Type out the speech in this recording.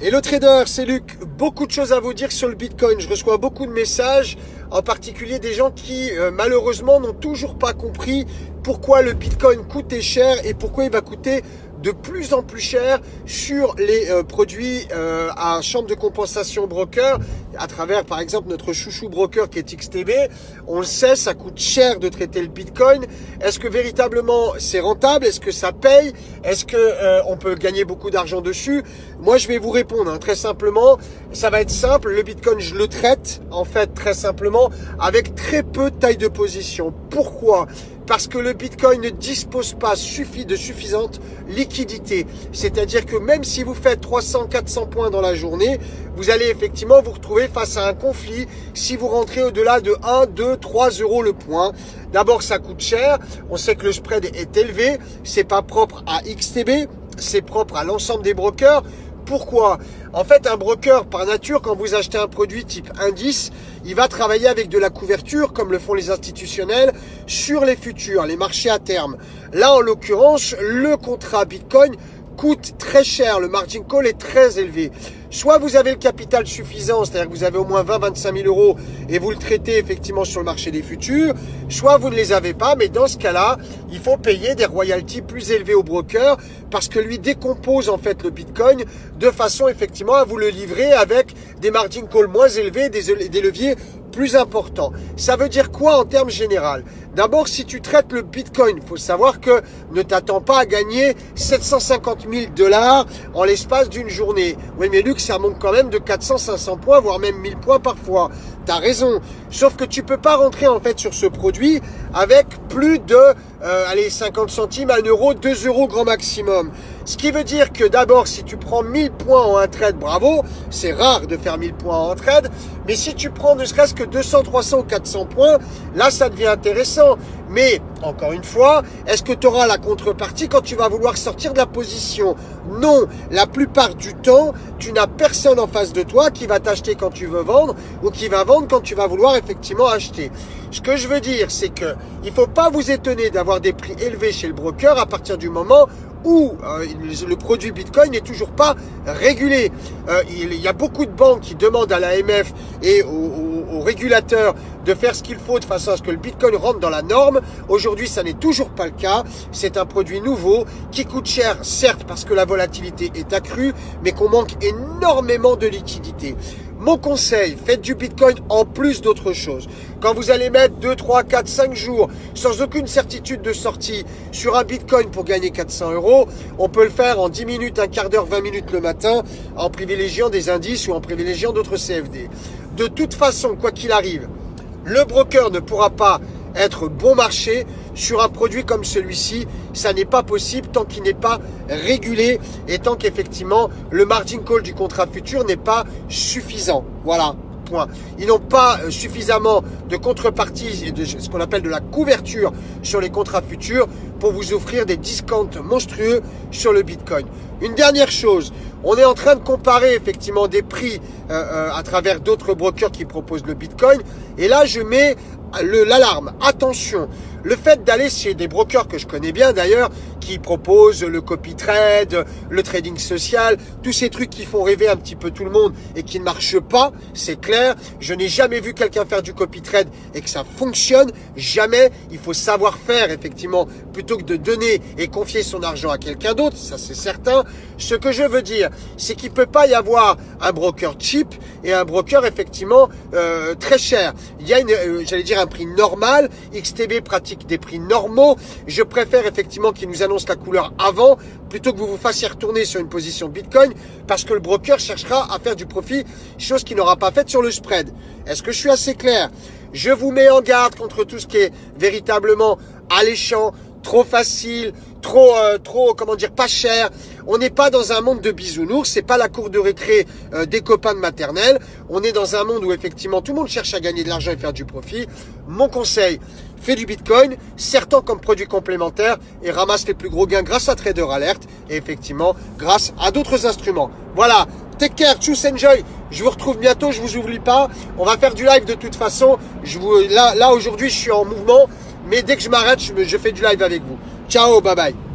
Hello trader, c'est Luc. Beaucoup de choses à vous dire sur le Bitcoin. Je reçois beaucoup de messages, en particulier des gens qui euh, malheureusement n'ont toujours pas compris pourquoi le Bitcoin coûtait cher et pourquoi il va coûter de plus en plus cher sur les euh, produits euh, à chambre de compensation broker à travers par exemple notre chouchou broker qui est XTB. On le sait, ça coûte cher de traiter le Bitcoin. Est-ce que véritablement c'est rentable? Est-ce que ça paye? Est-ce que euh, on peut gagner beaucoup d'argent dessus? Moi, je vais vous répondre hein, très simplement. Ça va être simple. Le Bitcoin, je le traite en fait très simplement avec très peu de taille de position. Pourquoi? Parce que le Bitcoin ne dispose pas de suffisante liquidité. C'est-à-dire que même si vous faites 300, 400 points dans la journée, vous allez effectivement vous retrouver face à un conflit si vous rentrez au-delà de 1, 2, 3 euros le point. D'abord, ça coûte cher. On sait que le spread est élevé. C'est pas propre à XTB. C'est propre à l'ensemble des brokers. Pourquoi? En fait, un broker, par nature, quand vous achetez un produit type indice, il va travailler avec de la couverture, comme le font les institutionnels, sur les futurs, les marchés à terme. Là, en l'occurrence, le contrat Bitcoin coûte très cher, le margin call est très élevé. Soit vous avez le capital suffisant, c'est-à-dire que vous avez au moins 20-25 000 euros et vous le traitez effectivement sur le marché des futurs, soit vous ne les avez pas, mais dans ce cas-là, il faut payer des royalties plus élevées au broker parce que lui décompose en fait le Bitcoin de façon effectivement à vous le livrer avec des margin calls moins élevés, des, des leviers plus importants. Ça veut dire quoi en termes général D'abord, si tu traites le Bitcoin, il faut savoir que ne t'attends pas à gagner 750 000 dollars en l'espace d'une journée. Oui, mais Luc, ça monte quand même de 400-500 points, voire même 1000 points parfois. T'as raison. Sauf que tu peux pas rentrer en fait sur ce produit avec plus de, euh, allez, 50 centimes, 1 euro, 2 euros grand maximum. Ce qui veut dire que d'abord, si tu prends 1000 points en un trade, bravo, c'est rare de faire 1000 points en un trade. Mais si tu prends ne serait-ce que 200, 300 ou 400 points, là, ça devient intéressant. Mais, encore une fois, est-ce que tu auras la contrepartie quand tu vas vouloir sortir de la position? Non, la plupart du temps, tu n'as personne en face de toi qui va t'acheter quand tu veux vendre ou qui va vendre quand tu vas vouloir effectivement acheter. Ce que je veux dire, c'est que il faut pas vous étonner d'avoir des prix élevés chez le broker à partir du moment où euh, le produit Bitcoin n'est toujours pas régulé. Euh, il y a beaucoup de banques qui demandent à l'AMF et aux, régulateurs de faire ce qu'il faut de façon à ce que le Bitcoin rentre dans la norme. Aujourd'hui, ça n'est toujours pas le cas. C'est un produit nouveau qui coûte cher, certes, parce que la volatilité est accrue, mais qu'on manque énormément de liquidité. Mon conseil, faites du Bitcoin en plus d'autres choses. Quand vous allez mettre 2, 3, 4, 5 jours sans aucune certitude de sortie sur un Bitcoin pour gagner 400 euros, on peut le faire en 10 minutes, un quart d'heure, 20 minutes le matin en privilégiant des indices ou en privilégiant d'autres CFD. De toute façon, quoi qu'il arrive, le broker ne pourra pas être bon marché sur un produit comme celui-ci. Ça n'est pas possible tant qu'il n'est pas régulé et tant qu'effectivement le margin call du contrat futur n'est pas suffisant. Voilà. Point. Ils n'ont pas euh, suffisamment de contrepartie et de ce qu'on appelle de la couverture sur les contrats futurs pour vous offrir des discounts monstrueux sur le Bitcoin. Une dernière chose, on est en train de comparer effectivement des prix euh, euh, à travers d'autres brokers qui proposent le Bitcoin. Et là, je mets l'alarme. Attention, le fait d'aller chez des brokers que je connais bien d'ailleurs, qui proposent le copy trade, le trading social, tous ces trucs qui font rêver un petit peu tout le monde et qui ne marchent pas, c'est clair. Je n'ai jamais vu quelqu'un faire du copy trade et que ça fonctionne. Jamais. Il faut savoir faire effectivement plutôt que de donner et confier son argent à quelqu'un d'autre. Ça c'est certain. Ce que je veux dire, c'est qu'il peut pas y avoir un broker cheap et un broker effectivement euh, très cher. Il y a une, euh, j'allais dire un prix normal. XTB pratique des prix normaux. Je préfère effectivement qu'il nous annonce la couleur avant plutôt que vous vous fassiez retourner sur une position Bitcoin parce que le broker cherchera à faire du profit, chose qu'il n'aura pas faite sur le spread. Est-ce que je suis assez clair? Je vous mets en garde contre tout ce qui est véritablement alléchant, trop facile, trop, euh, trop, comment dire, pas cher. On n'est pas dans un monde de bisounours, c'est pas la cour de récré euh, des copains de maternelle. On est dans un monde où effectivement tout le monde cherche à gagner de l'argent et faire du profit. Mon conseil, fais du Bitcoin, certains comme produit complémentaire et ramasse les plus gros gains grâce à Trader Alert et effectivement grâce à d'autres instruments. Voilà, take care, choose enjoy. Je vous retrouve bientôt, je vous oublie pas. On va faire du live de toute façon. Je vous, là, là aujourd'hui, je suis en mouvement, mais dès que je m'arrête, je, je fais du live avec vous. Ciao, bye bye.